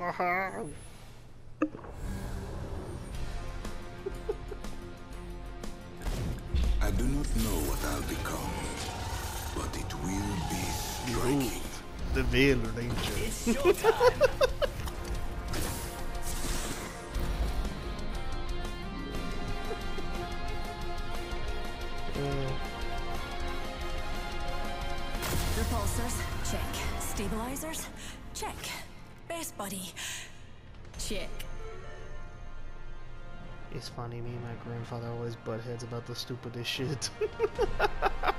Uh-huh. I do not know what I'll become, but it will be striking. The Veil Ranger. It's showtime! Repulsors, check. Stabilizers, check. Base buddy, check. It's funny, me and my grandfather always butt heads about the stupidest shit.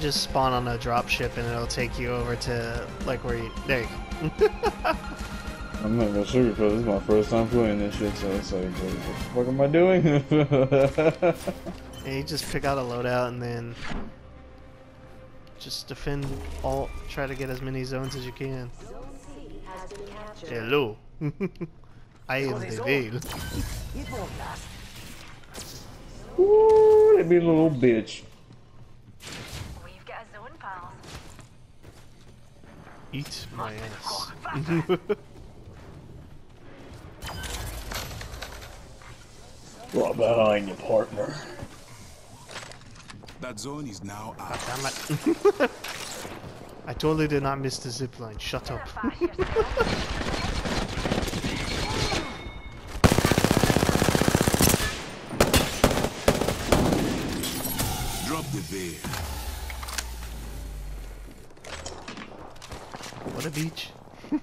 just spawn on a drop ship and it'll take you over to like where you there. You go. I'm not gonna sugarcoat. This is my first time playing this shit, so it's like, what the fuck am I doing? And you just pick out a loadout and then just defend all. Try to get as many zones as you can. Hello. I am the Veil. Ooh, that be a little bitch. Eat my ass. what Right behind you, partner. That zone is now God damn it. I totally did not miss the zipline. Shut up. Drop the veil. What a beach.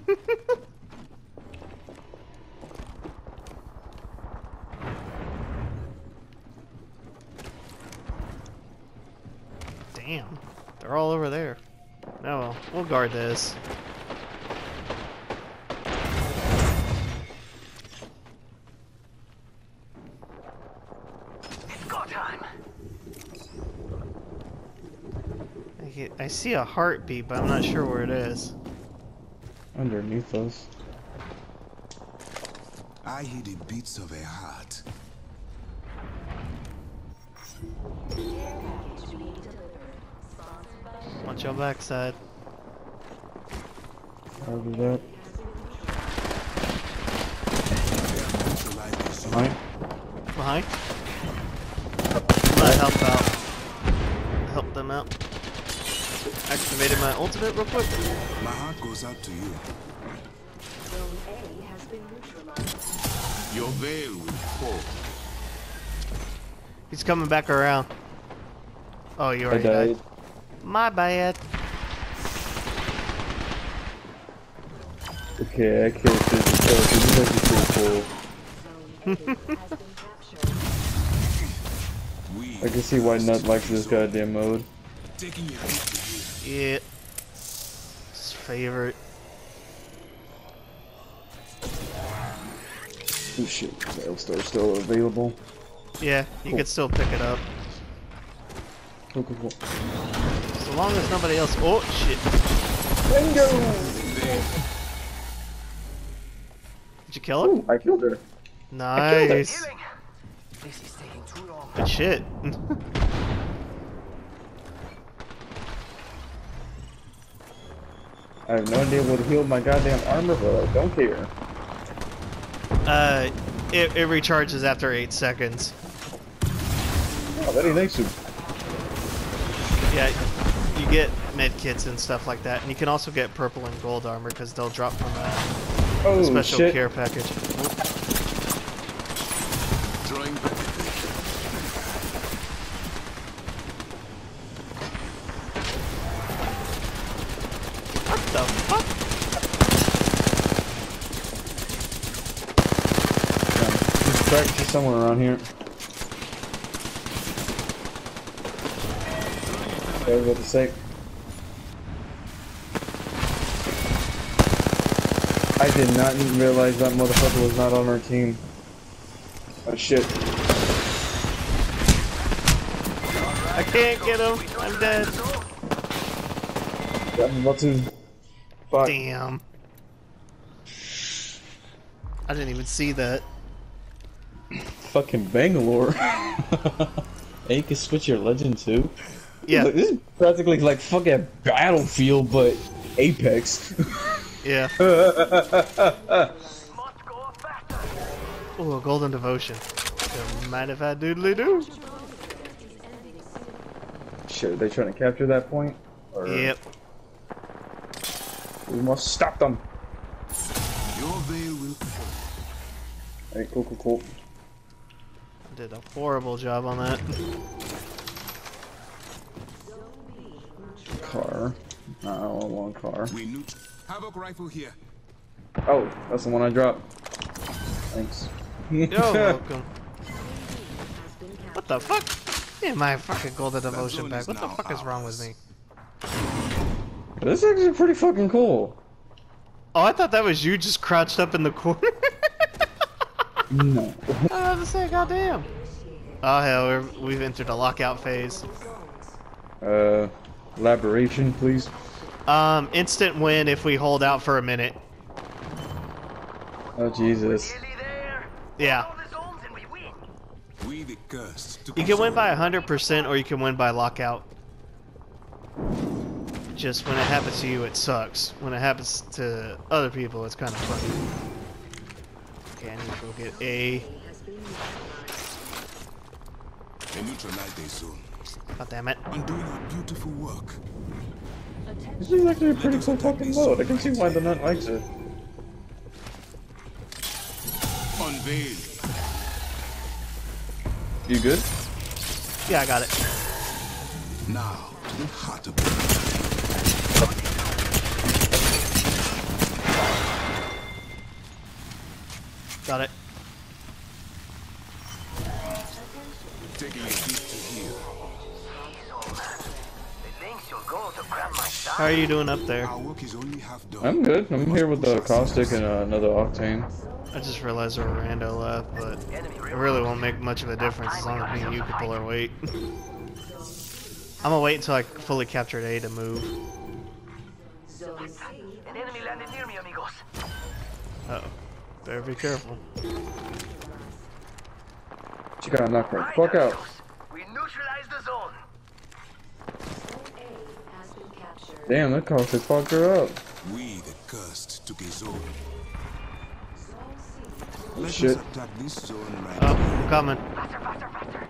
Damn. They're all over there. Oh well, we'll guard this. It's go time! I see a heartbeat, but I'm not sure where it is. Underneath us. I hear the beats of a heart. Watch your backside. Roger that. Neutralize the zone. Behind. Behind. Might help out. Help them out. Activated my ultimate real quick. My heart goes out to you. Your veil will fall. He's coming back around. Oh, you I already died. died. My bad. Okay, I killed this. This is actually pretty cool. We I can see why Nut likes this goddamn mode. Taking a hit Yeah. His favorite. Oh shit, Battlestar still available. Yeah, you Cool. can still pick it up. Cool, cool, cool. So long as nobody else. Oh, shit. Bingo! Did you kill him? Ooh, I killed her. Nice. Healing! This is taking too long. Good shit. I have no idea what healed my goddamn armor, but I don't care. uh, it, it recharges after 8 seconds. Oh, very nice. Yeah, you get med kits and stuff like that. And you can also get purple and gold armor because they'll drop from a Oh special shit! care package. Drawing back. What the fuck? Just back to somewhere around here. I was about to say. I did not even realize that motherfucker was not on our team. Oh shit. I can't get him. I'm dead. I'm about to. Fuck. Damn. I didn't even see that. Fucking Bangalore. and you can switch your legend too. Yeah, Look, this is practically like fucking Battlefield, but Apex. yeah. Must. Ooh, a golden devotion. Don't mind if I doodly do. Shit, are they trying to capture that point? Or Yep. We must stop them. Your veil will Alright, cool, cool, cool. Did a horrible job on that. Car. Uh, I don't car. we neut Havoc rifle here. Oh, that's the one I dropped. Thanks. You're welcome. What the fuck? Yeah, my fucking golden devotion zone back. What the now fuck is wrong with me? This is actually pretty fucking cool. Oh, I thought that was you just crouched up in the corner. No. I was to say, goddamn. Oh hell, we're, we've entered a lockout phase. Uh, elaboration, please. Um, instant win if we hold out for a minute. Oh Jesus. Yeah. All the zones and we the cursed. You can win all. by 100% or you can win by lockout. Just when it happens to you, it sucks. When it happens to other people, it's kind of funny. Okay, I need to go get A. They neutralize their zone. God damn it. And doing our beautiful work. This is actually a pretty cool fucking boat. I can see why the nut likes it. Unveil. You good? Yeah, I got it. Now to the heart of Got it. Taking deep to heal. The lengths you'll go to grab my How are you doing up there? Our work is only half done. I'm good. I'm here with the caustic and uh, another octane. I just realized there were rando left, but it really won't make much of a difference as long as me and you can pull our weight. I'm gonna wait until I fully captured A to move. An enemy landed near me, amigos. Uh oh. Better be careful. She got knocked right. Right, Fuck out. We neutralized the zone. Damn, that caustic fucked her up. We the cursed took a zone. Let Shit. us attack this zone right Oh. I'm coming. Faster, faster, faster.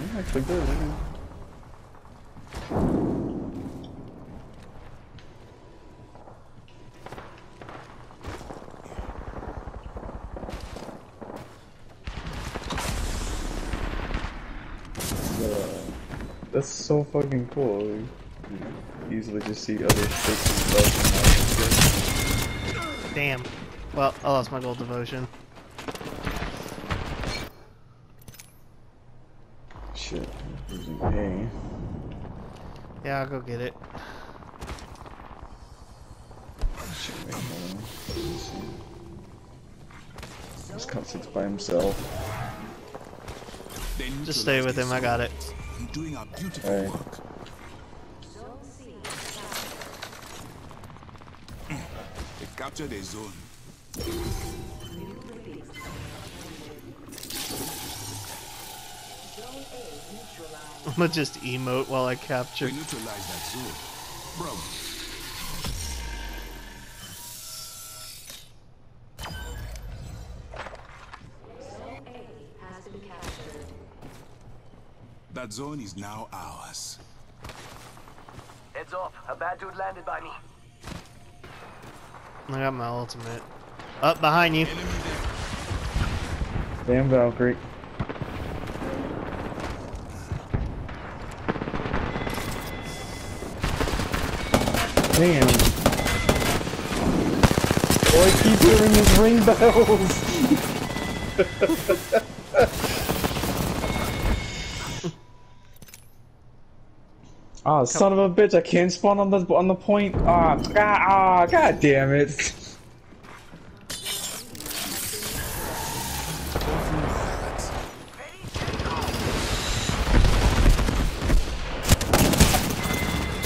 Yeah, actually good. yeah. Uh, That's so fucking cool. You easily just see other ships and stuff. and shit. Damn. Well, I lost my gold devotion. Shit. A. Yeah, I'll go get it. Shit, wait, hold on. Let me see. This by himself. Just stay with him, I got it. Zone and doing our beautiful Hey. work. Mm. They captured a zone. I'm gonna just emote while I capture. We neutralized that zone. Bro, that zone is now ours. Heads up. A bad dude landed by me. I got my ultimate. Up behind you. Damn Valkyrie. Damn. Oh, I keep hearing his ring bells. Oh, Come son on. of a bitch! I can't spawn on the on the point. Ah, oh, ah, oh, god damn it!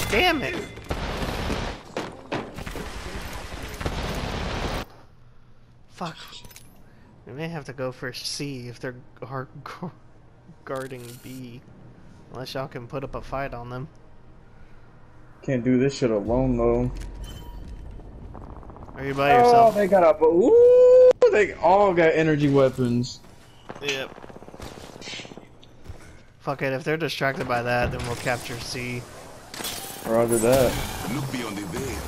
Damn it! Fuck. We may have to go for C if they're guarding B. Unless y'all can put up a fight on them. Can't do this shit alone though. Are you by Oh, yourself? Oh, they got a ooh, they all got energy weapons. Yep. Fuck it, if they're distracted by that, then we'll capture C. Roger that. Look beyond the veil. Yeah,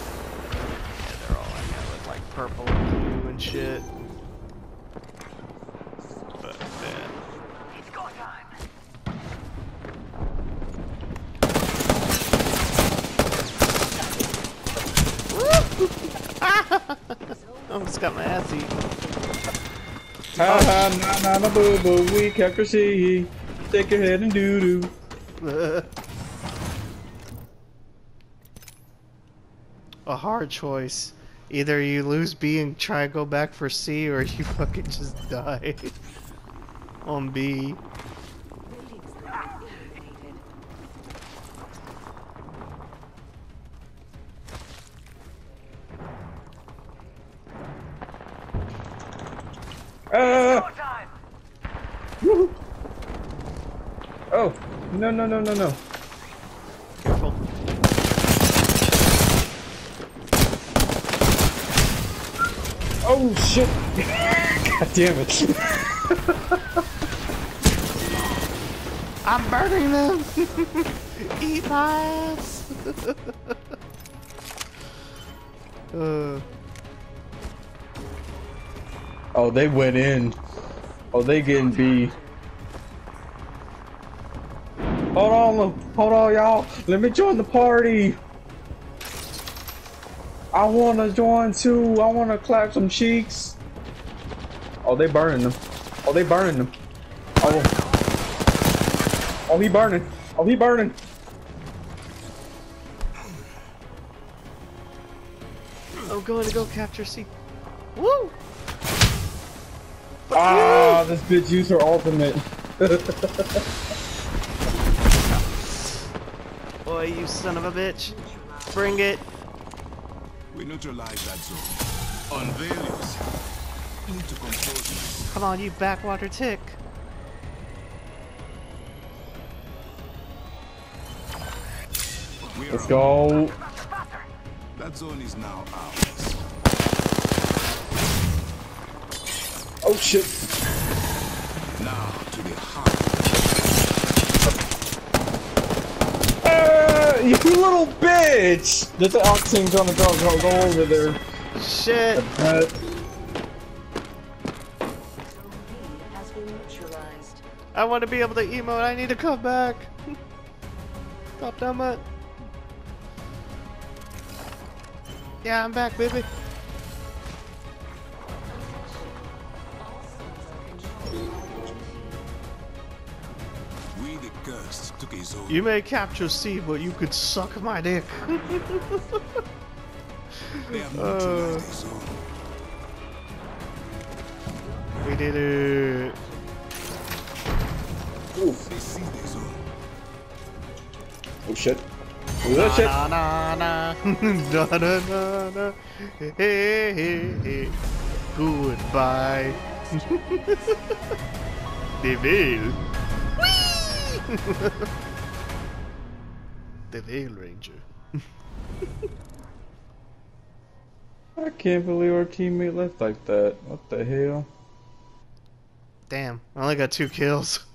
they're all like that with like purple and blue and shit. But man. It's go time. Almost got my ass eaten. Ha ha na na na boo boo we capture C. Take your head and doo doo. a hard choice. Either you lose B and try to go back for C, or you fucking just die on B. no no no no no. Careful. Oh shit! God damn it! I'm burning them! Eat my ass! uh, Oh, they went in. Oh, they getting B. Hold on, hold on, y'all. Let me join the party. I wanna join too. I wanna clap some cheeks. Oh, they burning them. Oh, they burning them. Oh. Oh, he burning. Oh, he burning. I'm going to go capture C. Woo! Ah, this bitch used her ultimate. Boy, you son of a bitch. Bring it. We neutralize that zone. Unveil yourself. Need to compose myself. Come on, you backwater tick. Let's go. That zone is now ours. Oh shit. Now to the heart. Uh, you little bitch! There's an octane on the dog. Go, go over there. Shit! Uh, Has been neutralized. I want to be able to emote. I need to come back. Stop damn it. Yeah, I'm back, baby. You may capture C, but you could suck my dick. They have Uh. neutralized a zone. we did it. They see the zone. oh shit. Oh shit. Na na na na na na na. Hey, hey, hey. Goodbye. the Veil. The Veil Ranger. I can't believe our teammate left like that. What the hell? Damn, I only got two kills.